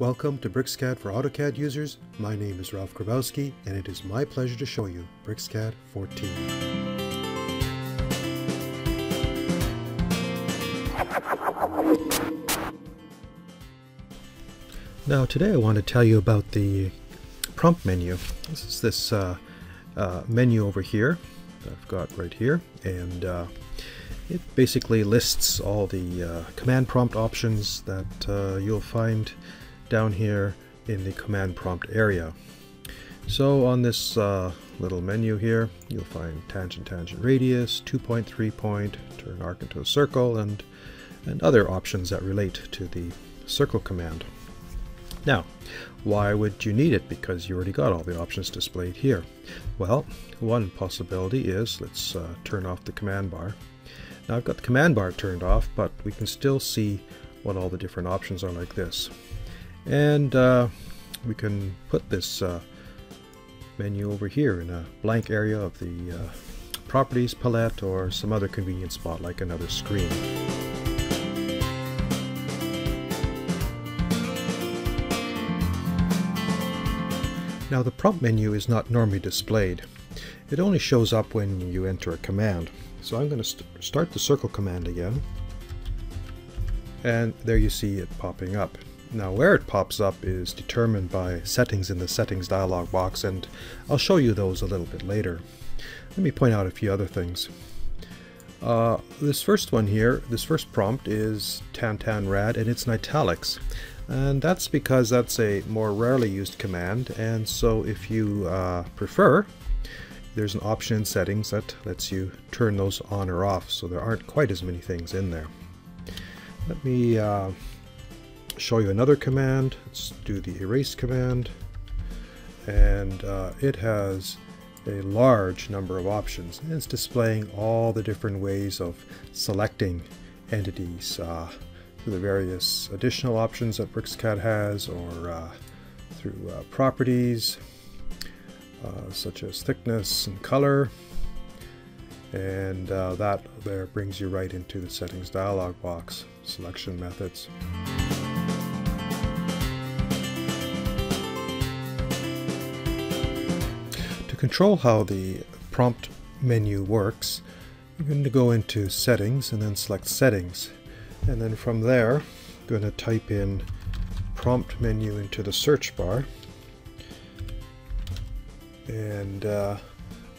Welcome to BricsCAD for AutoCAD users. My name is Ralph Grabowski and it is my pleasure to show you BricsCAD 14. Now today I want to tell you about the prompt menu. This is this uh, uh, menu over here that I've got right here and uh, it basically lists all the uh, command prompt options that uh, you'll find down here in the command prompt area. So on this uh, little menu here, you'll find tangent, tangent radius, two point, three point, turn arc into a circle, and, and other options that relate to the circle command. Now, why would you need it? Because you already got all the options displayed here. Well, one possibility is, let's uh, turn off the command bar. Now I've got the command bar turned off, but we can still see what all the different options are like this. And uh, we can put this uh, menu over here in a blank area of the uh, properties palette or some other convenient spot like another screen. Now the prompt menu is not normally displayed. It only shows up when you enter a command. So I'm going to st start the circle command again. And there you see it popping up. Now where it pops up is determined by settings in the settings dialog box and I'll show you those a little bit later. Let me point out a few other things. Uh, this first one here, this first prompt is tantanrad and it's in italics. And that's because that's a more rarely used command and so if you uh, prefer, there's an option in settings that lets you turn those on or off so there aren't quite as many things in there. Let me uh, show you another command. Let's do the erase command. And uh, it has a large number of options. It's displaying all the different ways of selecting entities uh, through the various additional options that BricsCAD has or uh, through uh, properties uh, such as thickness and color. And uh, that there brings you right into the settings dialog box, selection methods. Control how the prompt menu works, you're going to go into settings and then select settings. And then from there, I'm going to type in prompt menu into the search bar. And uh,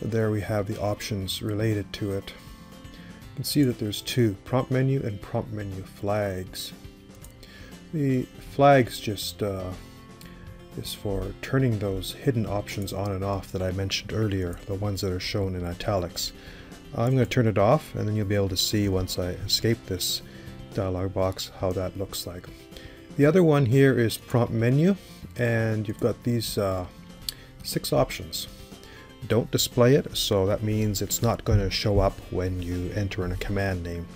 there we have the options related to it. You can see that there's two, prompt menu and prompt menu flags. The flags just uh, is for turning those hidden options on and off that I mentioned earlier, the ones that are shown in italics. I'm going to turn it off and then you'll be able to see once I escape this dialog box how that looks like. The other one here is prompt menu and you've got these uh, six options. Don't display it so that means it's not going to show up when you enter in a command name.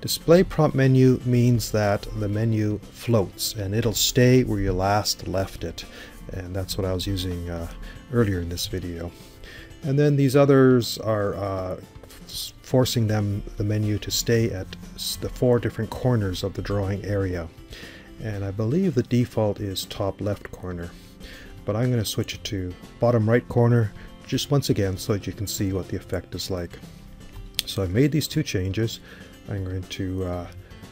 Display prompt menu means that the menu floats and it'll stay where you last left it. And that's what I was using uh, earlier in this video. And then these others are uh, forcing them, the menu, to stay at the four different corners of the drawing area. And I believe the default is top left corner. But I'm going to switch it to bottom right corner just once again so that you can see what the effect is like. So I made these two changes. I'm going to uh,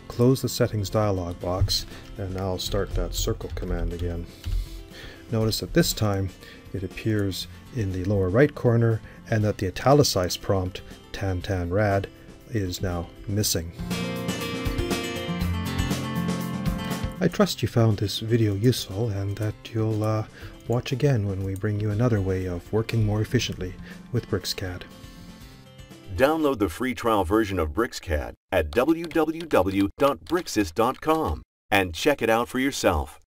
close the settings dialog box and I'll start that circle command again. Notice that this time it appears in the lower right corner and that the italicized prompt tantanrad is now missing. I trust you found this video useful and that you'll uh, watch again when we bring you another way of working more efficiently with BricsCAD. Download the free trial version of BricsCAD at www.bricsys.com and check it out for yourself.